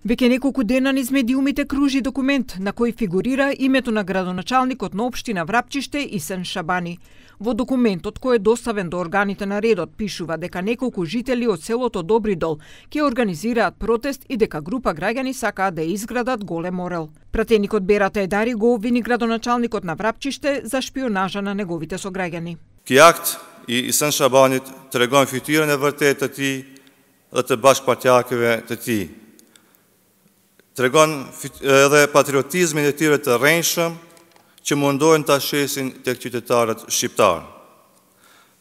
Веќе неколку дена низ медиумите кружи документ на кој фигурира името на градоначалникот на општина Врапчиште Исен Шабани. Во документот кој е доставен до органите на редот пишува дека неколку жители од селото Добридол ќе организираат протест и дека група граѓани сакаат да изградат голем орел. Пратеникот Берата Едари го обвини градоначалникот на Врапчиште за шпионажа на неговите сограѓани. Кијакт и Исен Шабанит трегон fytyrën e ти да tij баш të ти. Të regon edhe patriotizmin e tyre të rejshëm që mundohen të ashesin të qytetarët shqiptarë.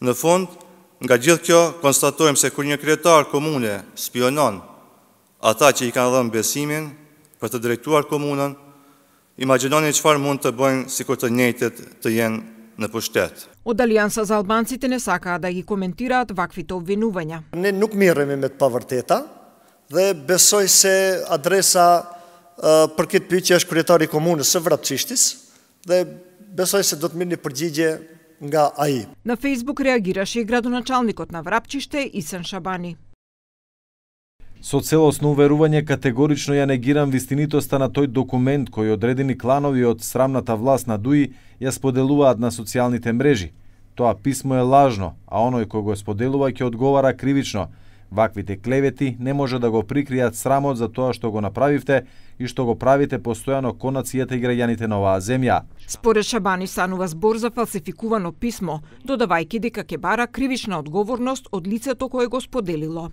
Në fund, nga gjithë kjo, konstatojmë se kër një kretar komune spionon ata që i kanë dhëmë besimin për të drejtuar komunën, imaginoni qëfar mund të bëjnë si kur të njëjtet të jenë në pushtet. Од za Albancite ne saka da i komentiraat vakvite obvinuvanja. Ne nuk miremi me të pavërteta, dhe besoj se adresa për këtë pyqe është kryetari komunës së vrapqishtis dhe besoj se do të mirë një përgjigje nga AI. Na Facebook reagirаше и градоначалникот на Врапчиште Исен Шабани. Со целосно уверување категорично ја негирам вистинитоста на тој документ кој одредени кланови од срамната власт на Дуи ја споделуваат на социјалните мрежи. Тоа писмо е лажно, а оној кој го споделува ќе одговара кривично, Ваквите клевети не може да го прикријат срамот за тоа што го направивте и што го правите постојано кон нацијата и граѓаните на оваа земја. Според Шабани станува збор за фалсификувано писмо, додавајќи дека ќе бара кривична одговорност од лицето кое го споделило.